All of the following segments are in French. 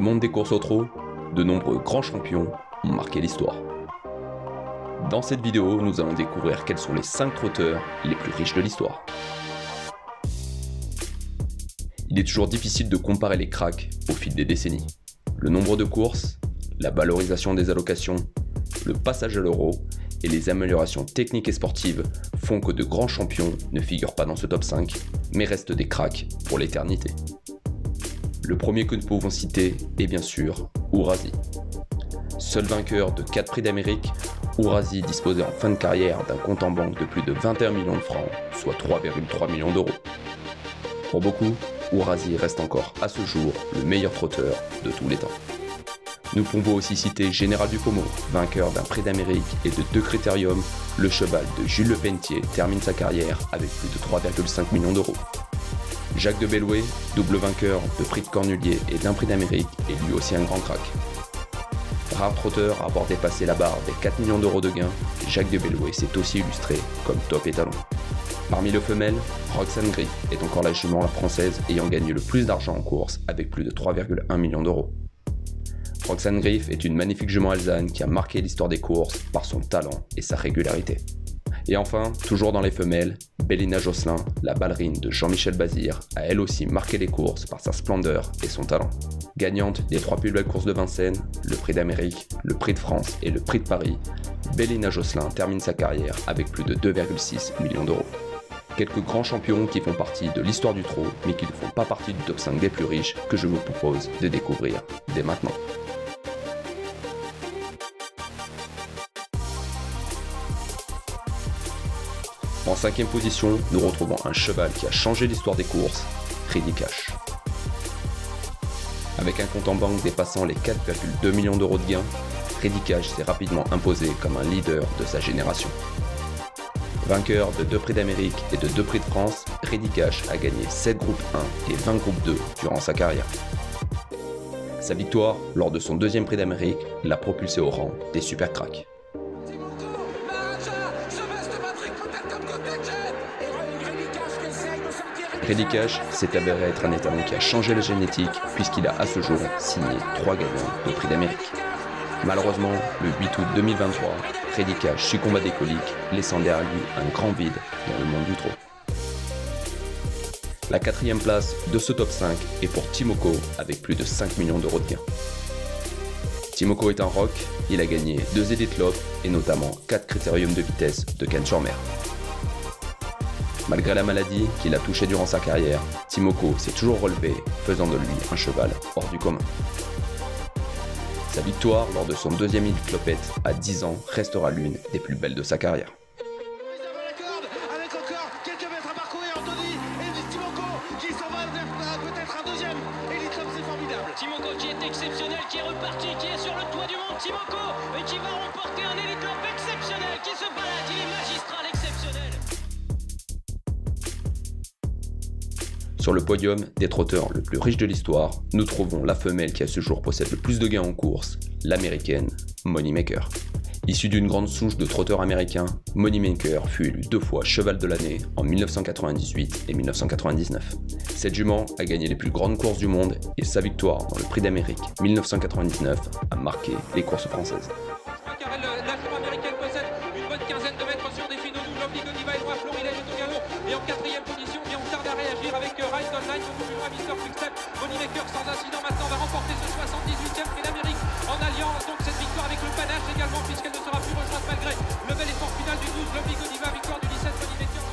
Monde des courses au trot, de nombreux grands champions ont marqué l'histoire. Dans cette vidéo, nous allons découvrir quels sont les 5 trotteurs les plus riches de l'histoire. Il est toujours difficile de comparer les cracks au fil des décennies. Le nombre de courses, la valorisation des allocations, le passage à l'euro et les améliorations techniques et sportives font que de grands champions ne figurent pas dans ce top 5, mais restent des cracks pour l'éternité. Le premier que nous pouvons citer est bien sûr Ourasi. Seul vainqueur de 4 prix d'Amérique, Ourasi disposait en fin de carrière d'un compte en banque de plus de 21 millions de francs, soit 3,3 millions d'euros. Pour beaucoup, Ourasi reste encore à ce jour le meilleur trotteur de tous les temps. Nous pouvons aussi citer Général Ducomo, vainqueur d'un prix d'Amérique et de deux critériums, le cheval de Jules Lepentier termine sa carrière avec plus de 3,5 millions d'euros. Jacques de Belloué, double vainqueur de prix de Cornulier et d'un prix d'Amérique, est lui aussi un grand crack. Rare trotteur à avoir dépassé la barre des 4 millions d'euros de gains, Jacques de Belloué s'est aussi illustré comme top étalon. Parmi les femelles, Roxane Gris est encore la jument la française ayant gagné le plus d'argent en course avec plus de 3,1 millions d'euros. Roxane Griff est une magnifique jument alzane qui a marqué l'histoire des courses par son talent et sa régularité. Et enfin, toujours dans les femelles, Bélina Josselin, la ballerine de Jean-Michel Bazir, a elle aussi marqué les courses par sa splendeur et son talent. Gagnante des trois plus belles courses de Vincennes, le Prix d'Amérique, le Prix de France et le Prix de Paris, Bélina Josselin termine sa carrière avec plus de 2,6 millions d'euros. Quelques grands champions qui font partie de l'histoire du trot, mais qui ne font pas partie du top 5 des plus riches que je vous propose de découvrir dès maintenant. En cinquième position, nous retrouvons un cheval qui a changé l'histoire des courses, Freddy Cash. Avec un compte en banque dépassant les 4,2 millions d'euros de gains, Freddy Cash s'est rapidement imposé comme un leader de sa génération. Vainqueur de deux prix d'Amérique et de deux prix de France, Freddy Cash a gagné 7 groupes 1 et 20 groupes 2 durant sa carrière. Sa victoire, lors de son deuxième prix d'Amérique, l'a propulsé au rang des super cracks. Freddy s'est avéré être un étalon qui a changé la génétique puisqu'il a à ce jour signé trois gagnants de prix d'Amérique. Malheureusement, le 8 août 2023, Freddy Cash succombe à des coliques, laissant derrière lui un grand vide dans le monde du trot. La quatrième place de ce top 5 est pour Timoko avec plus de 5 millions d'euros de gains. Timoko est un rock, il a gagné deux Elite Lop et notamment 4 critériums de vitesse de Ken Shormer. Malgré la maladie qu'il a touchée durant sa carrière, Timoko s'est toujours relevé, faisant de lui un cheval hors du commun. Sa victoire lors de son deuxième Clopette à 10 ans restera l'une des plus belles de sa carrière. Sur le podium des trotteurs le plus riche de l'histoire, nous trouvons la femelle qui à ce jour possède le plus de gains en course, l'américaine Moneymaker. Issue d'une grande souche de trotteurs américains, Moneymaker fut élue deux fois cheval de l'année en 1998 et 1999. Cette jument a gagné les plus grandes courses du monde et sa victoire dans le Prix d'Amérique 1999 a marqué les courses françaises. Sans incident maintenant va remporter ce 78e prix d'Amérique en alliant donc cette victoire avec le panache également puisqu'elle ne sera plus rejointe malgré le bel effort final du 12 Lobby Godiva, victoire du 17 Maker.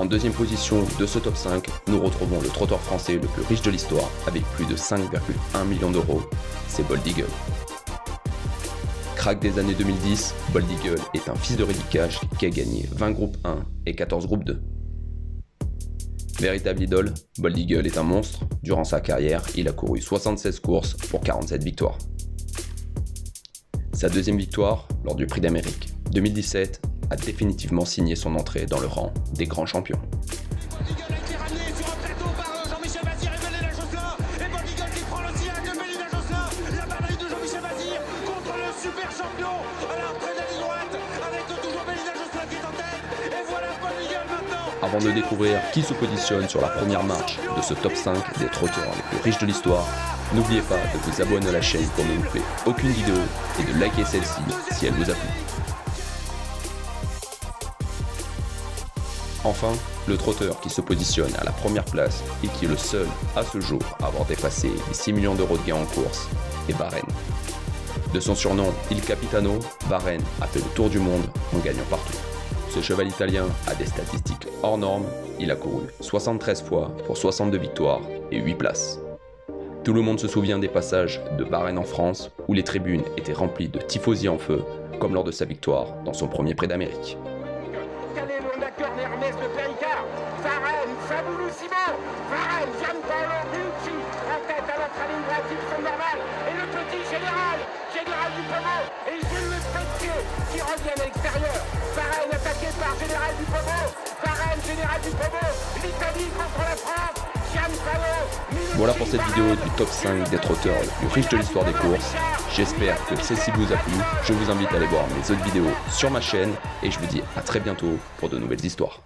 En deuxième position de ce top 5, nous retrouvons le trotteur français le plus riche de l'histoire avec plus de 5,1 millions d'euros, c'est Bold Eagle. Crack des années 2010, Bold Eagle est un fils de Reddy Cash qui a gagné 20 groupes 1 et 14 groupes 2. Véritable idole, Bold Eagle est un monstre. Durant sa carrière, il a couru 76 courses pour 47 victoires. Sa deuxième victoire, lors du Prix d'Amérique 2017, a définitivement signé son entrée dans le rang des grands champions. Avant de découvrir qui se positionne sur la première marche de ce top 5 des trotteurs les plus riches de l'histoire, n'oubliez pas de vous abonner à la chaîne pour ne louper aucune vidéo et de liker celle-ci si elle vous a plu. Enfin, le trotteur qui se positionne à la première place et qui est le seul à ce jour à avoir dépassé les 6 millions d'euros de gains en course est Varenne. De son surnom Il Capitano, Varenne a fait le tour du monde en gagnant partout. Ce cheval italien a des statistiques hors normes, il a couru 73 fois pour 62 victoires et 8 places. Tout le monde se souvient des passages de Varenne en France où les tribunes étaient remplies de tifosi en feu, comme lors de sa victoire dans son premier prix d'Amérique. Voilà pour cette vidéo du top 5 des trotteurs les plus riches de l'histoire des courses. J'espère que celle-ci vous a plu. Je vous invite à aller voir mes autres vidéos sur ma chaîne et je vous dis à très bientôt pour de nouvelles histoires.